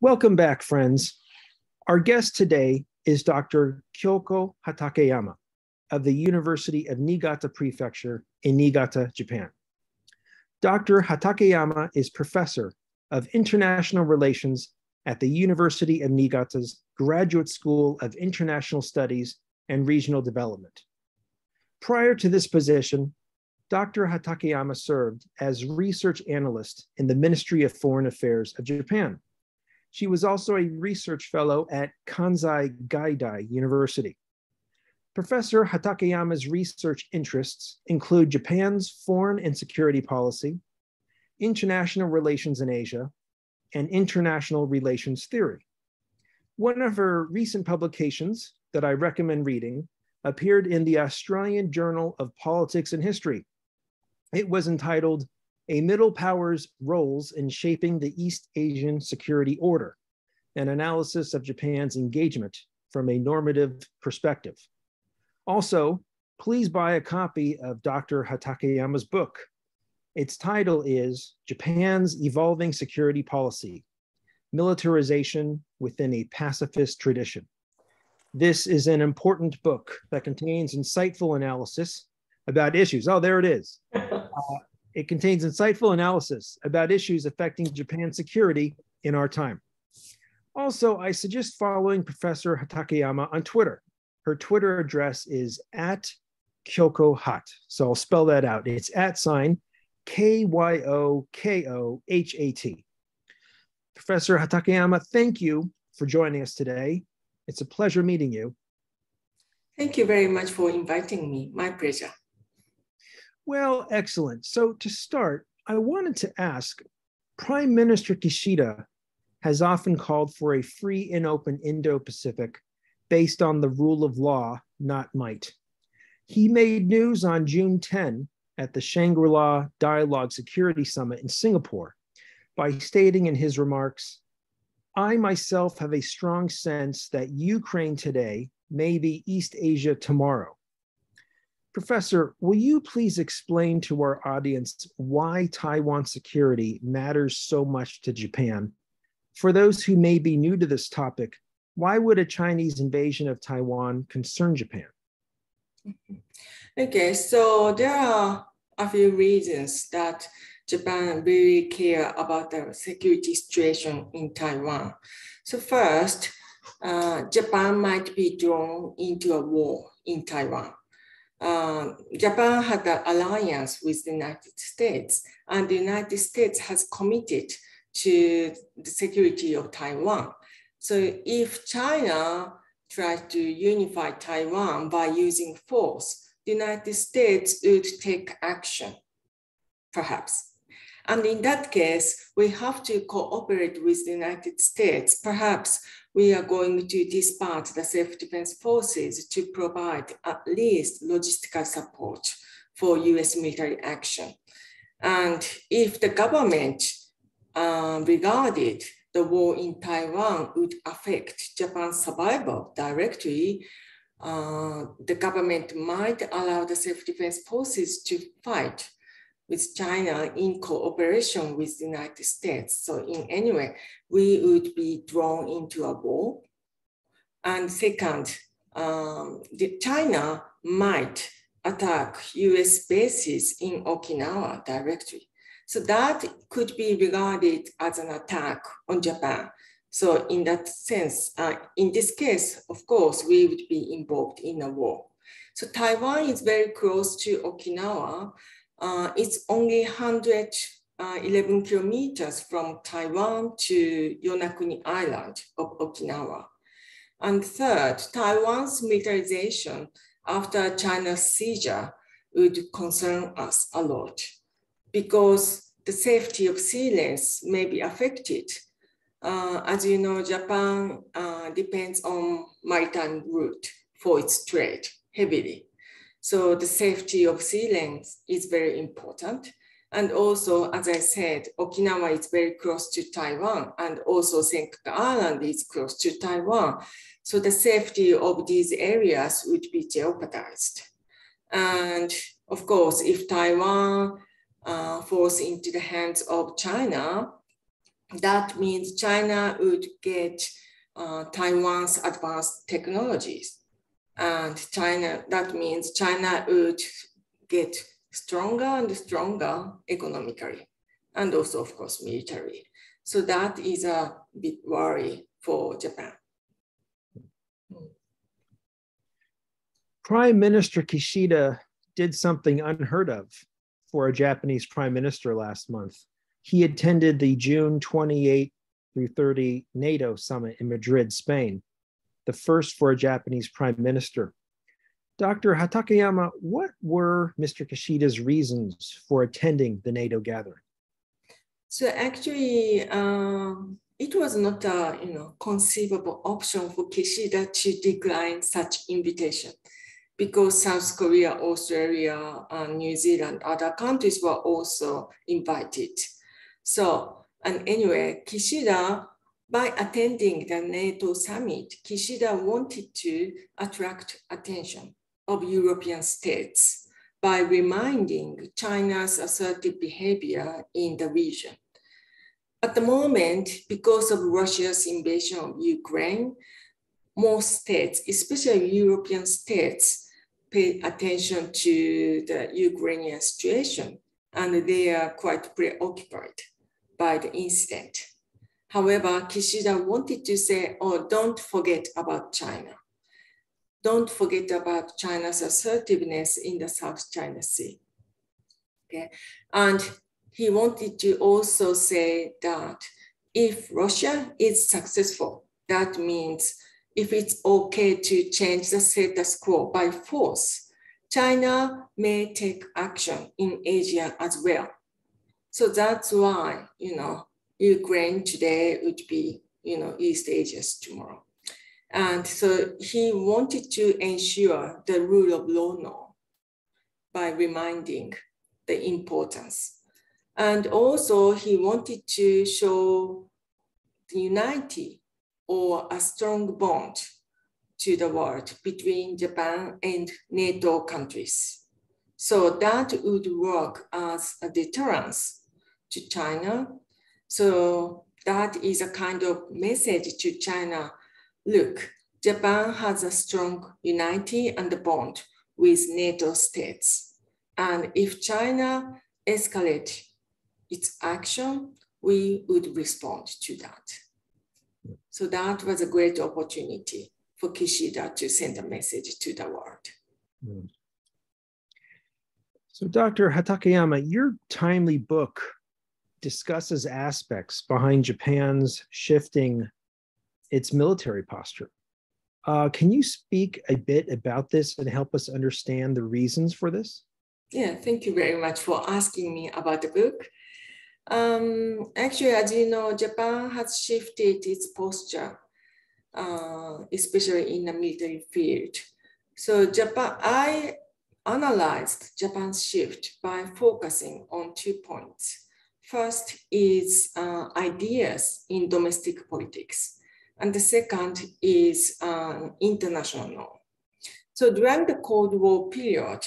Welcome back, friends. Our guest today is Dr. Kyoko Hatakeyama of the University of Niigata Prefecture in Niigata, Japan. Dr. Hatakeyama is professor of international relations at the University of Niigata's Graduate School of International Studies and Regional Development. Prior to this position, Dr. Hatakeyama served as research analyst in the Ministry of Foreign Affairs of Japan she was also a research fellow at Kansai Gaidai University. Professor Hatakeyama's research interests include Japan's foreign and security policy, international relations in Asia, and international relations theory. One of her recent publications that I recommend reading appeared in the Australian Journal of Politics and History. It was entitled a middle power's roles in shaping the East Asian security order, an analysis of Japan's engagement from a normative perspective. Also, please buy a copy of Dr. Hatakeyama's book. Its title is Japan's Evolving Security Policy Militarization Within a Pacifist Tradition. This is an important book that contains insightful analysis about issues. Oh, there it is. Uh, it contains insightful analysis about issues affecting Japan's security in our time. Also, I suggest following Professor Hatakeyama on Twitter. Her Twitter address is at Kyoko Hat. So I'll spell that out. It's at sign K Y O K O H A T. Professor Hatakeyama, thank you for joining us today. It's a pleasure meeting you. Thank you very much for inviting me. My pleasure. Well, excellent. So to start, I wanted to ask Prime Minister Kishida has often called for a free and open Indo Pacific based on the rule of law, not might. He made news on June 10 at the Shangri La Dialogue Security Summit in Singapore by stating in his remarks I myself have a strong sense that Ukraine today may be East Asia tomorrow. Professor, will you please explain to our audience why Taiwan security matters so much to Japan? For those who may be new to this topic, why would a Chinese invasion of Taiwan concern Japan? Okay, so there are a few reasons that Japan really care about the security situation in Taiwan. So first, uh, Japan might be drawn into a war in Taiwan. Uh, Japan had an alliance with the United States, and the United States has committed to the security of Taiwan. So if China tries to unify Taiwan by using force, the United States would take action, perhaps. And in that case, we have to cooperate with the United States. Perhaps we are going to dispatch the self-defense forces to provide at least logistical support for US military action. And if the government uh, regarded the war in Taiwan would affect Japan's survival directly, uh, the government might allow the self-defense forces to fight with China in cooperation with the United States. So in any way, we would be drawn into a war. And second, um, the China might attack US bases in Okinawa directly. So that could be regarded as an attack on Japan. So in that sense, uh, in this case, of course, we would be involved in a war. So Taiwan is very close to Okinawa, uh, it's only 111 uh, kilometers from Taiwan to Yonaguni Island of Okinawa. And third, Taiwan's militarization after China's seizure would concern us a lot because the safety of sea lanes may be affected. Uh, as you know, Japan uh, depends on maritime route for its trade heavily. So the safety of sea lanes is very important. And also, as I said, Okinawa is very close to Taiwan and also Senkaku Island is close to Taiwan. So the safety of these areas would be jeopardized. And of course, if Taiwan uh, falls into the hands of China, that means China would get uh, Taiwan's advanced technologies. And China, that means China would get stronger and stronger economically, and also, of course, militarily. So that is a big worry for Japan. Prime Minister Kishida did something unheard of for a Japanese prime minister last month. He attended the June 28 through 30 NATO summit in Madrid, Spain, the first for a Japanese prime minister. Dr. Hatakeyama, what were Mr. Kishida's reasons for attending the NATO gathering? So actually, um, it was not a you know conceivable option for Kishida to decline such invitation because South Korea, Australia, and New Zealand, other countries were also invited. So, and anyway, Kishida, by attending the NATO summit, Kishida wanted to attract attention of European states by reminding China's assertive behavior in the region. At the moment, because of Russia's invasion of Ukraine, most states, especially European states, pay attention to the Ukrainian situation and they are quite preoccupied by the incident. However, Kishida wanted to say, oh, don't forget about China. Don't forget about China's assertiveness in the South China Sea. Okay, and he wanted to also say that if Russia is successful, that means if it's okay to change the status quo by force, China may take action in Asia as well. So that's why, you know, Ukraine today would be, you know, East Asia's tomorrow. And so he wanted to ensure the rule of law now by reminding the importance. And also he wanted to show the unity or a strong bond to the world between Japan and NATO countries. So that would work as a deterrence to China. So that is a kind of message to China. Look, Japan has a strong unity and bond with NATO states. And if China escalates its action, we would respond to that. So that was a great opportunity for Kishida to send a message to the world. Mm. So, Dr. Hatakeyama, your timely book discusses aspects behind Japan's shifting its military posture. Uh, can you speak a bit about this and help us understand the reasons for this? Yeah, thank you very much for asking me about the book. Um, actually, as you know, Japan has shifted its posture, uh, especially in the military field. So Japan, I analyzed Japan's shift by focusing on two points. First is uh, ideas in domestic politics, and the second is um, international norm. So during the Cold War period,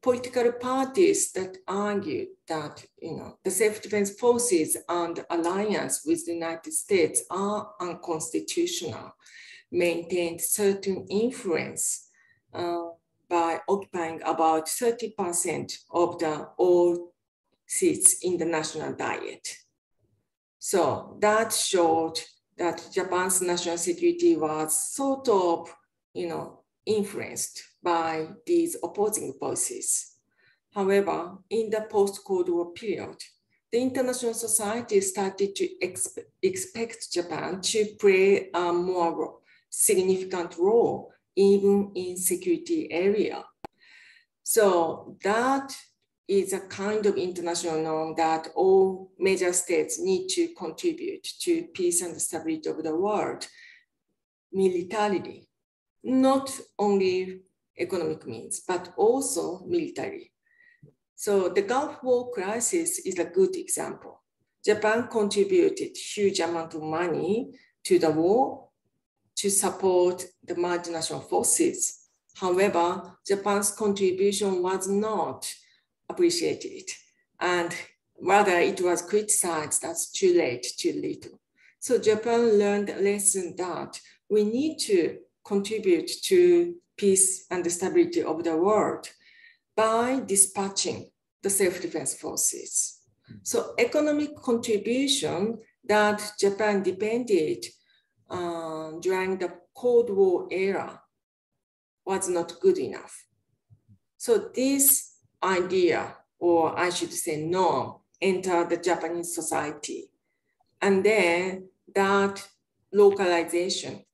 political parties that argued that you know the self-defense forces and alliance with the United States are unconstitutional, maintained certain influence uh, by occupying about 30% of the all seats in the national diet. So that showed that Japan's national security was sort of, you know, influenced by these opposing voices. However, in the post-Cold War period, the international society started to exp expect Japan to play a more significant role even in security area. So that is a kind of international norm that all major states need to contribute to peace and stability of the world militarily, not only economic means, but also military. So the Gulf War crisis is a good example. Japan contributed huge amount of money to the war to support the multinational forces. However, Japan's contribution was not appreciated. And rather it was criticized as too late, too little. So Japan learned a lesson that we need to contribute to peace and stability of the world by dispatching the self-defense forces. So economic contribution that Japan depended uh, during the Cold War era was not good enough. So this idea, or I should say norm, enter the Japanese society. And then that localization,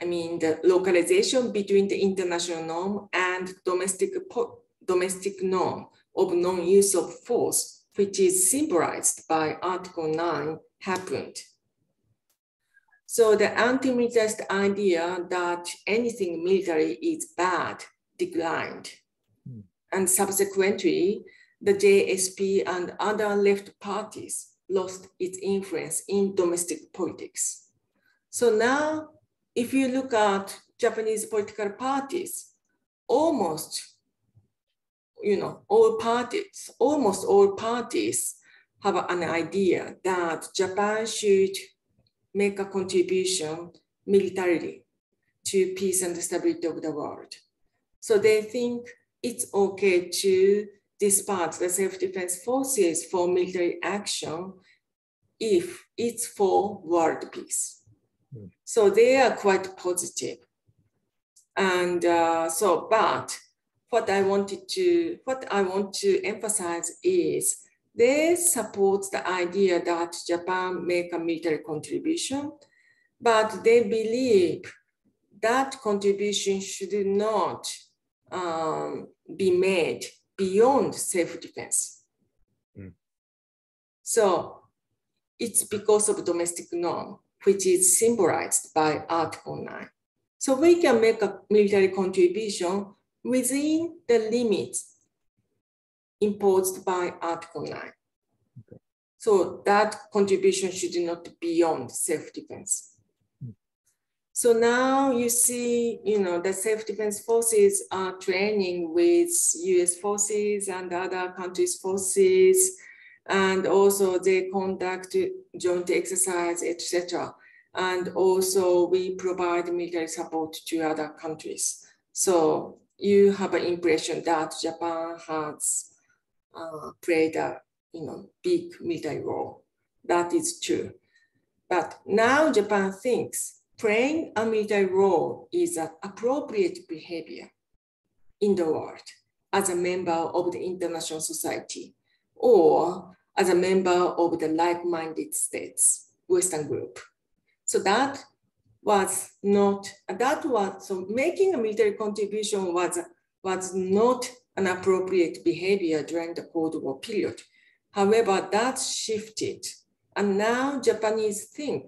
I mean the localization between the international norm and domestic, domestic norm of non-use of force, which is symbolized by Article 9, happened. So the anti-militarist idea that anything military is bad declined. And subsequently, the JSP and other left parties lost its influence in domestic politics. So now, if you look at Japanese political parties, almost, you know, all parties, almost all parties have an idea that Japan should make a contribution militarily to peace and stability of the world. So they think it's okay to dispatch the self-defense forces for military action if it's for world peace. Mm. So they are quite positive. And uh, so, but what I wanted to, what I want to emphasize is they support the idea that Japan make a military contribution, but they believe that contribution should not um, be made beyond self-defense. Mm. So it's because of domestic norm, which is symbolized by Article 9. So we can make a military contribution within the limits imposed by Article 9. Okay. So that contribution should not be beyond self-defense. So now you see, you know, the self-defense forces are training with US forces and other countries' forces, and also they conduct joint exercise, etc. And also we provide military support to other countries. So you have an impression that Japan has uh, played a you know, big military role. That is true. But now Japan thinks playing a military role is an appropriate behavior in the world as a member of the international society or as a member of the like-minded states, Western group. So that was not, that was, so making a military contribution was, was not an appropriate behavior during the Cold War period. However, that shifted and now Japanese think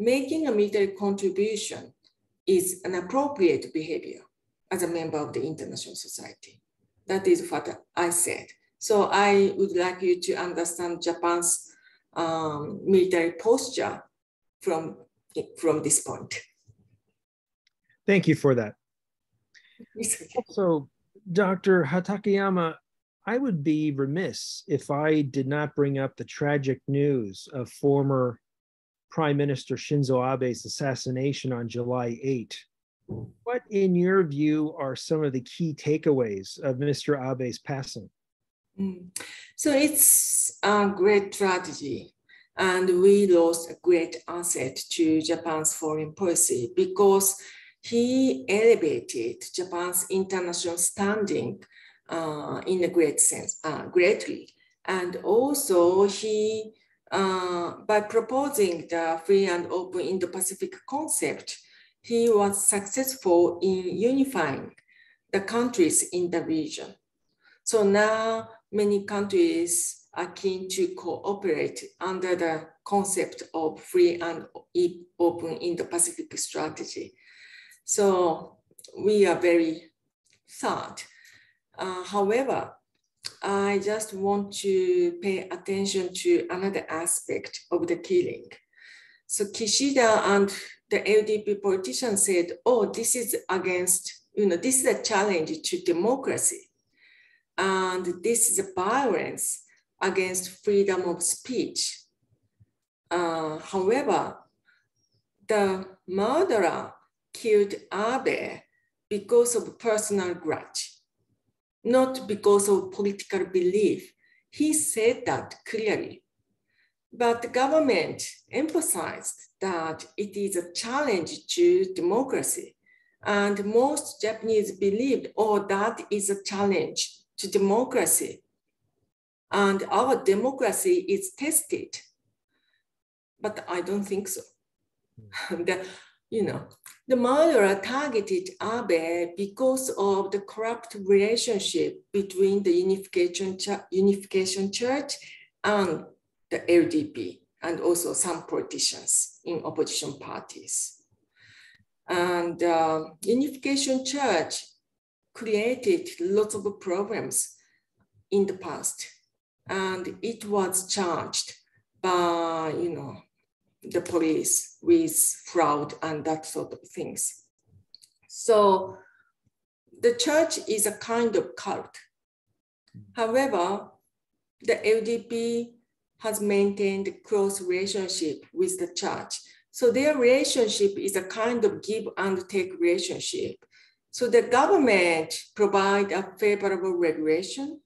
making a military contribution is an appropriate behavior as a member of the international society. That is what I said. So I would like you to understand Japan's um, military posture from, from this point. Thank you for that. So, Dr. Hatakeyama, I would be remiss if I did not bring up the tragic news of former Prime Minister Shinzo Abe's assassination on July 8. What, in your view, are some of the key takeaways of Mr. Abe's passing? Mm. So it's a great tragedy, and we lost a great asset to Japan's foreign policy because he elevated Japan's international standing uh, in a great sense, uh, greatly. And also he uh, by proposing the free and open Indo-Pacific concept, he was successful in unifying the countries in the region. So now many countries are keen to cooperate under the concept of free and open Indo-Pacific strategy. So we are very sad. Uh, however, I just want to pay attention to another aspect of the killing. So Kishida and the LDP politician said, oh, this is against, you know, this is a challenge to democracy. And this is a violence against freedom of speech. Uh, however, the murderer killed Abe because of personal grudge, not because of political belief. He said that clearly. But the government emphasized that it is a challenge to democracy. And most Japanese believed, oh, that is a challenge to democracy. And our democracy is tested. But I don't think so. the, you know, the murderer targeted Abe because of the corrupt relationship between the Unification, Unification Church and the LDP, and also some politicians in opposition parties. And uh, Unification Church created lots of problems in the past, and it was charged by, you know, the police with fraud and that sort of things. So the church is a kind of cult. However, the LDP has maintained close relationship with the church. So their relationship is a kind of give and take relationship. So the government provide a favorable regulation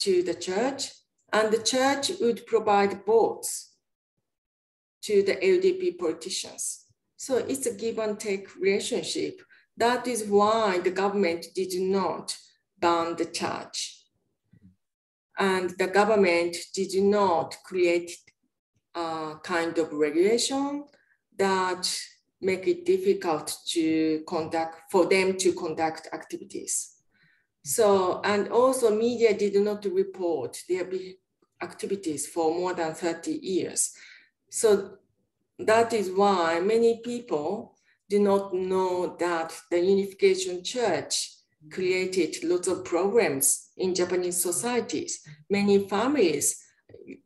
to the church and the church would provide votes to the LDP politicians. So it's a give and take relationship. That is why the government did not ban the church. And the government did not create a kind of regulation that make it difficult to conduct, for them to conduct activities. So, and also media did not report their activities for more than 30 years. So that is why many people do not know that the Unification Church created lots of programs in Japanese societies. Many families,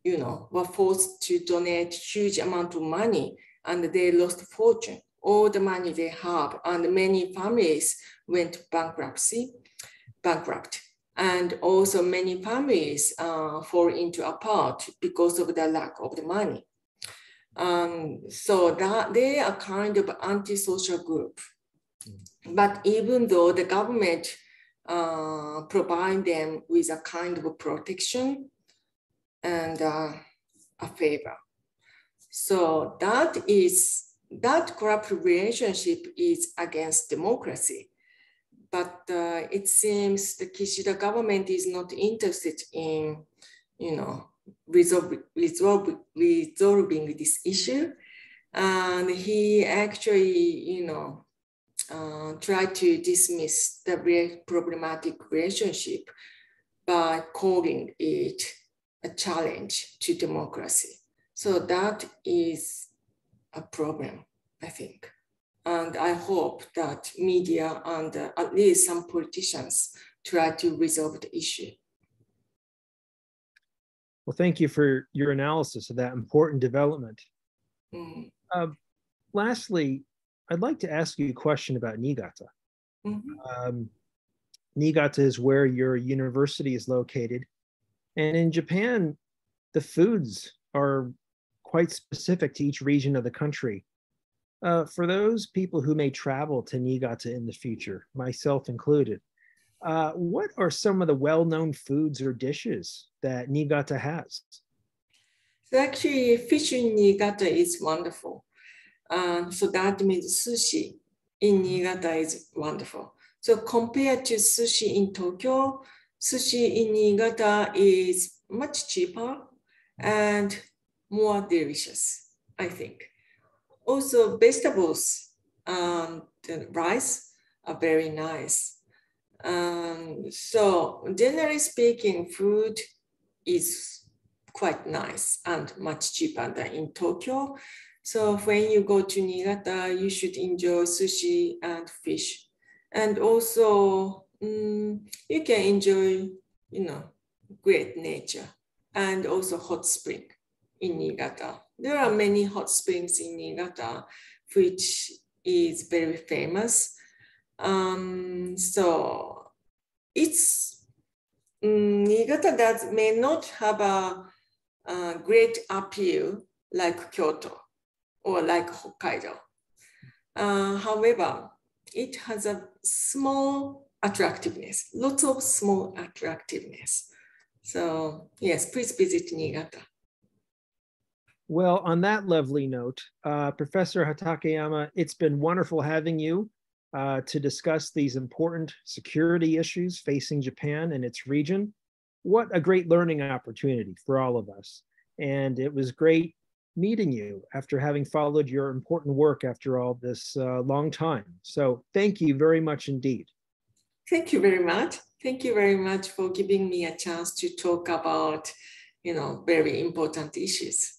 you know, were forced to donate huge amount of money and they lost fortune, all the money they have, and many families went bankruptcy, bankrupt. And also many families uh, fall into apart because of the lack of the money. Um, so that they are kind of antisocial group. Mm. But even though the government uh, provide them with a kind of protection and uh, a favor. So that is, that corrupt relationship is against democracy. But uh, it seems the Kishida government is not interested in, you know, resolve, resolve, resolving this issue. And he actually, you know, uh, tried to dismiss the problematic relationship by calling it a challenge to democracy. So that is a problem, I think. And I hope that media and uh, at least some politicians try to resolve the issue. Well, thank you for your analysis of that important development. Mm. Uh, lastly, I'd like to ask you a question about Niigata. Mm-hmm. Um, Niigata is where your university is located. And in Japan, the foods are quite specific to each region of the country. Uh, for those people who may travel to Niigata in the future, myself included, uh, what are some of the well-known foods or dishes that Niigata has? So actually, fish in Niigata is wonderful. Um, so that means sushi in Niigata is wonderful. So compared to sushi in Tokyo, sushi in Niigata is much cheaper and more delicious, I think. Also, vegetables and rice are very nice. Um, so generally speaking, food is quite nice and much cheaper than in Tokyo. So when you go to Niigata, you should enjoy sushi and fish. And also um, you can enjoy, you know, great nature and also hot spring in Niigata. There are many hot springs in Niigata, which is very famous. Um, so it's um, Niigata that may not have a, a great appeal like Kyoto or like Hokkaido. Uh, however, it has a small attractiveness, lots of small attractiveness. So yes, please visit Niigata. Well, on that lovely note, uh, Professor Hatakeyama, it's been wonderful having you uh, to discuss these important security issues facing Japan and its region. What a great learning opportunity for all of us. And it was great meeting you after having followed your important work after all this uh, long time. So thank you very much indeed. Thank you very much. Thank you very much for giving me a chance to talk about, you know, very important issues.